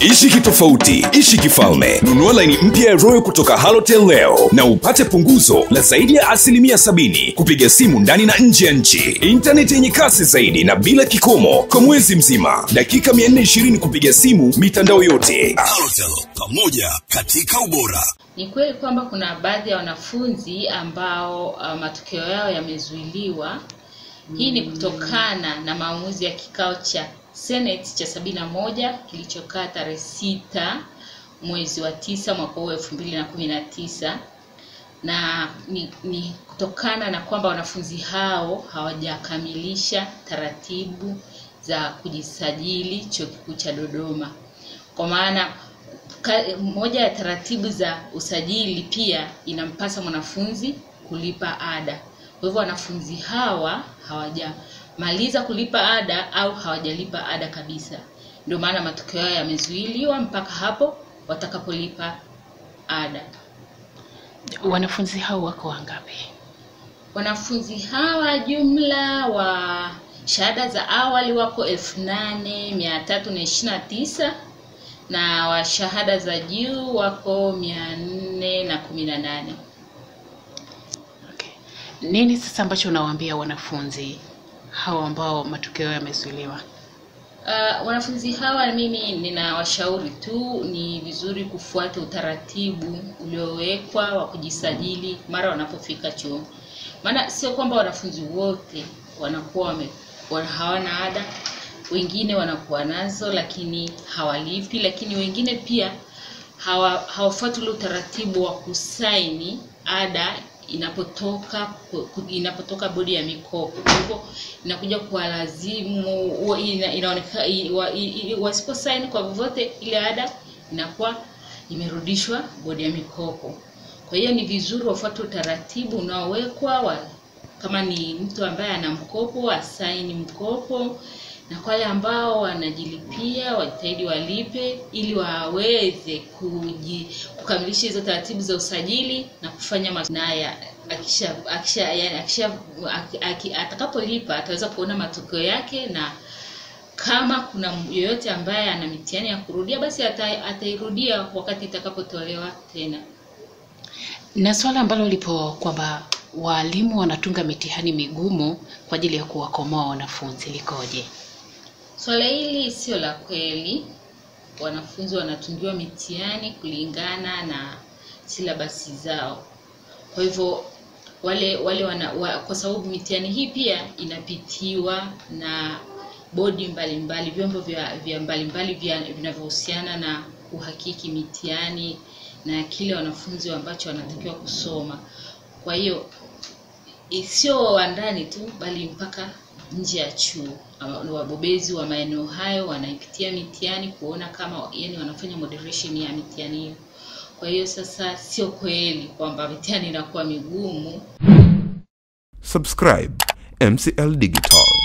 Ishi kitofauti, ishi kifalme. Nunua laini mpya ya Royal kutoka Halotel leo na upate punguzo la zaidi ya asilimia sabini kupiga simu ndani na nje ya nchi, intaneti yenye kasi zaidi na bila kikomo kwa mwezi mzima, dakika 420 kupiga simu mitandao yote. Halotel, pamoja katika ubora. Ni kweli kwamba kuna baadhi ya wanafunzi ambao uh, matokeo yao yamezuiliwa. Hii ni kutokana na maamuzi ya kikao cha Senate cha sabini na moja kilichokaa tarehe sita mwezi wa tisa mwaka huu elfu mbili na kumi na tisa na ni, ni kutokana na kwamba wanafunzi hao hawajakamilisha taratibu za kujisajili chuo kikuu cha Dodoma. Kwa maana moja ya taratibu za usajili pia inampasa mwanafunzi kulipa ada. Kwa hivyo wanafunzi hawa hawajamaliza kulipa ada au hawajalipa ada kabisa, ndio maana matokeo yao yamezuiliwa mpaka hapo watakapolipa ada. Wanafunzi hao wako wangapi? Wanafunzi hawa jumla wa shahada za awali wako elfu nane mia tatu na ishirini na tisa na wa shahada za juu wako mia nne na kumi na nane. Nini sasa ambacho unawaambia wanafunzi hawa ambao matokeo yamezuiliwa? Uh, wanafunzi hawa mimi ninawashauri tu ni vizuri kufuata utaratibu uliowekwa wa kujisajili mara wanapofika chuo. Maana sio kwamba wanafunzi wote wanakuwa wana- hawana ada, wengine wanakuwa nazo lakini hawalipi, lakini wengine pia hawa, hawafuati ule utaratibu wa kusaini ada inapotoka inapotoka bodi ya mikopo. Kwa hivyo inakuja kuwalazimu lazimu ina, inaonekana wasiposaini kwa vyovyote, ile ada inakuwa imerudishwa bodi ya mikopo. Kwa hiyo ni vizuri wafuate utaratibu unaowekwa wa, kama ni mtu ambaye ana mkopo asaini mkopo, na kwa wale ambao wanajilipia wajitahidi walipe ili waweze kuji, kukamilisha hizo taratibu za usajili na kufanya naye akisha akisha yani akisha aki, ak, atakapolipa ataweza kuona matokeo yake na kama kuna yoyote ambaye ana mitihani ya kurudia basi ata, atairudia wakati itakapotolewa tena. Na swala ambalo lipo kwamba waalimu wanatunga mitihani migumu kwa ajili ya kuwakomoa wanafunzi likoje? Swala hili sio la kweli. Wanafunzi wanatungiwa mitihani kulingana na silabasi zao. Kwa hivyo wale wale wana, wa, kwa sababu mitihani hii pia inapitiwa na bodi mbalimbali, vyombo vya, vya mbalimbali vinavyohusiana na kuhakiki mitihani na kile wanafunzi ambacho wanatakiwa kusoma. Kwa hiyo sio wa ndani tu bali mpaka nje ya chuo. Wabobezi wa maeneo hayo wanaipitia mitihani kuona kama yani wanafanya moderation ya mitihani hiyo. Kwa hiyo sasa sio kweli kwamba mitihani inakuwa migumu. Subscribe MCL Digital.